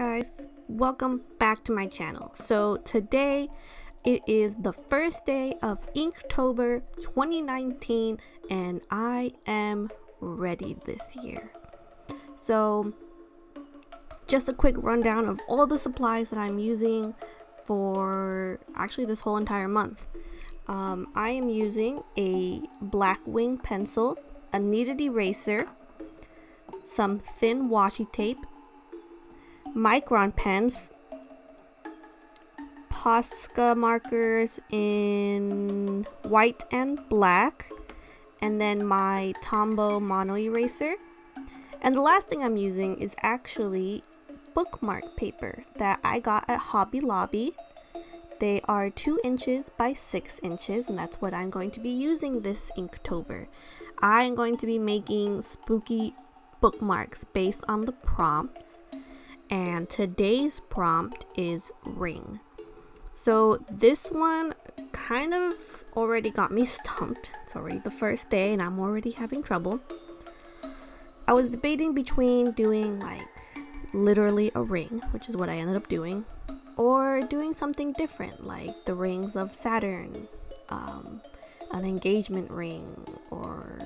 guys, welcome back to my channel. So today it is the first day of Inktober 2019 and I am ready this year. So just a quick rundown of all the supplies that I'm using for actually this whole entire month. Um, I am using a Blackwing pencil, a kneaded eraser, some thin washi tape, Micron pens, Posca markers in white and black, and then my Tombow mono eraser. And the last thing I'm using is actually bookmark paper that I got at Hobby Lobby. They are 2 inches by 6 inches, and that's what I'm going to be using this Inktober. I am going to be making spooky bookmarks based on the prompts and today's prompt is ring. So this one kind of already got me stumped. It's already the first day and I'm already having trouble. I was debating between doing like literally a ring, which is what I ended up doing, or doing something different like the rings of Saturn, um, an engagement ring, or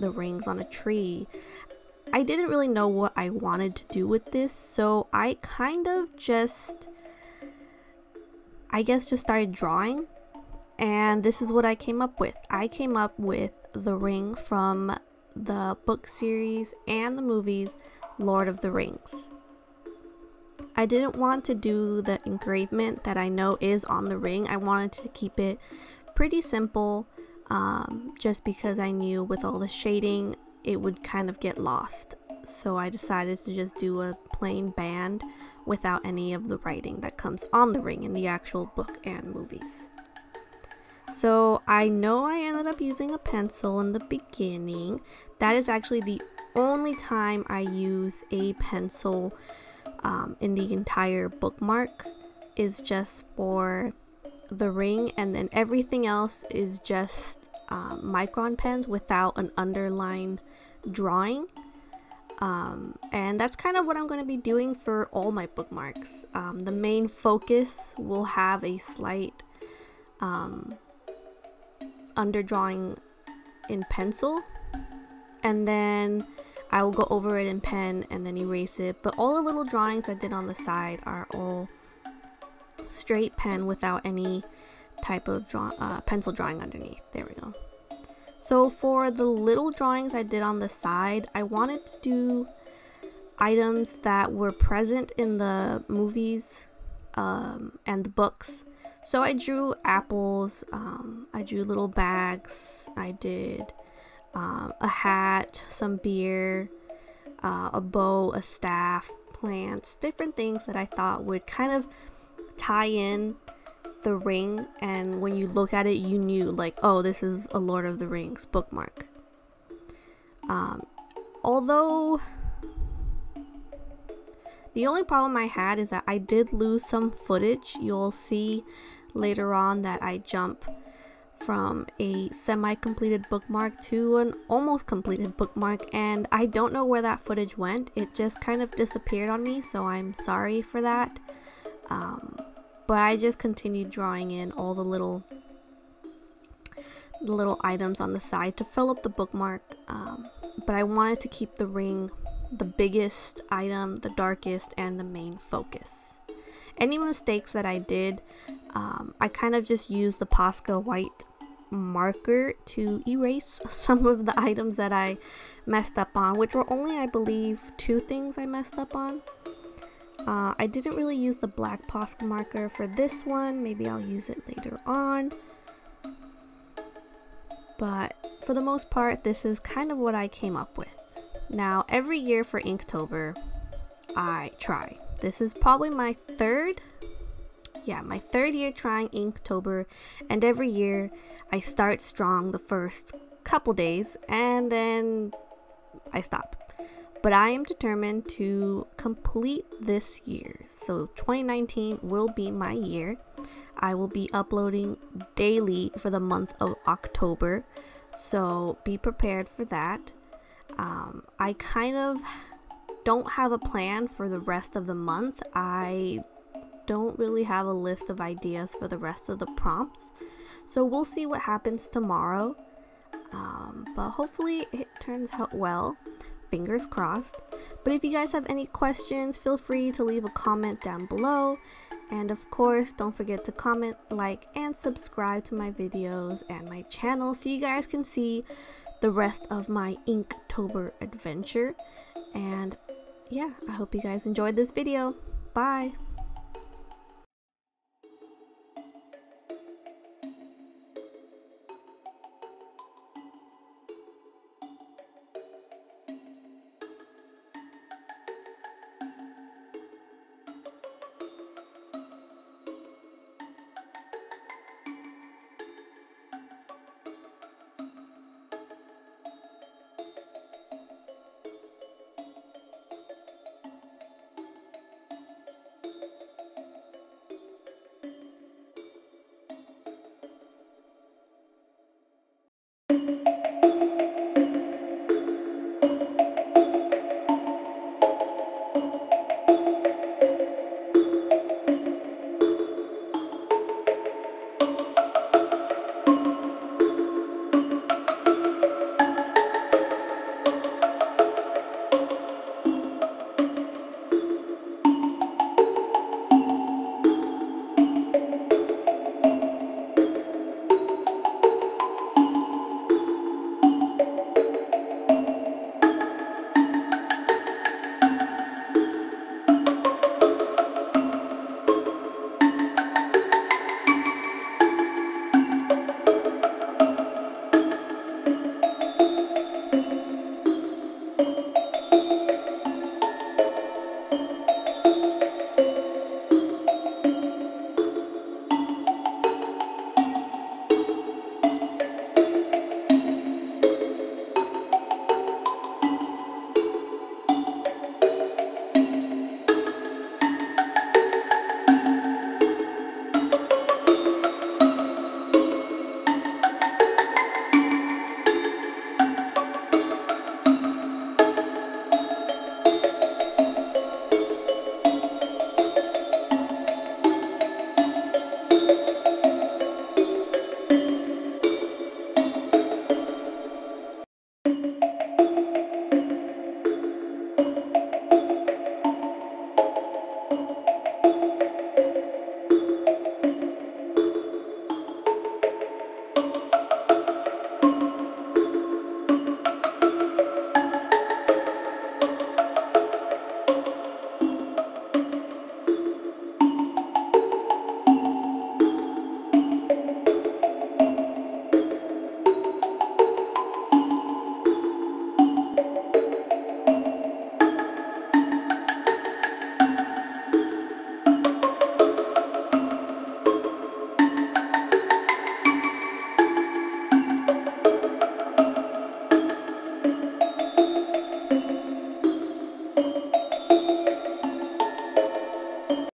the rings on a tree. I didn't really know what I wanted to do with this, so I kind of just, I guess, just started drawing. And this is what I came up with. I came up with the ring from the book series and the movies Lord of the Rings. I didn't want to do the engravement that I know is on the ring. I wanted to keep it pretty simple um, just because I knew with all the shading it would kind of get lost. So I decided to just do a plain band without any of the writing that comes on the ring in the actual book and movies. So I know I ended up using a pencil in the beginning. That is actually the only time I use a pencil um, in the entire bookmark is just for the ring and then everything else is just um, micron pens without an underline drawing. Um, and that's kind of what I'm going to be doing for all my bookmarks. Um, the main focus will have a slight um, underdrawing in pencil and then I will go over it in pen and then erase it. But all the little drawings I did on the side are all straight pen without any type of draw uh, pencil drawing underneath. There we go. So for the little drawings I did on the side, I wanted to do items that were present in the movies um, and the books. So I drew apples, um, I drew little bags, I did um, a hat, some beer, uh, a bow, a staff, plants, different things that I thought would kind of tie in the ring and when you look at it you knew like oh this is a Lord of the Rings bookmark. Um, although the only problem I had is that I did lose some footage. You'll see later on that I jump from a semi-completed bookmark to an almost completed bookmark and I don't know where that footage went. It just kind of disappeared on me so I'm sorry for that. Um, but I just continued drawing in all the little the little items on the side to fill up the bookmark um, but I wanted to keep the ring the biggest item the darkest and the main focus. Any mistakes that I did um, I kind of just used the Posca white marker to erase some of the items that I messed up on which were only I believe two things I messed up on uh, I didn't really use the black Posca marker for this one. Maybe I'll use it later on. But for the most part, this is kind of what I came up with. Now, every year for Inktober, I try. This is probably my third, yeah, my third year trying Inktober. And every year, I start strong the first couple days and then I stop but I am determined to complete this year. So 2019 will be my year. I will be uploading daily for the month of October. So be prepared for that. Um, I kind of don't have a plan for the rest of the month. I don't really have a list of ideas for the rest of the prompts. So we'll see what happens tomorrow. Um, but hopefully it turns out well. Fingers crossed. But if you guys have any questions, feel free to leave a comment down below. And of course, don't forget to comment, like, and subscribe to my videos and my channel so you guys can see the rest of my Inktober adventure. And yeah, I hope you guys enjoyed this video. Bye!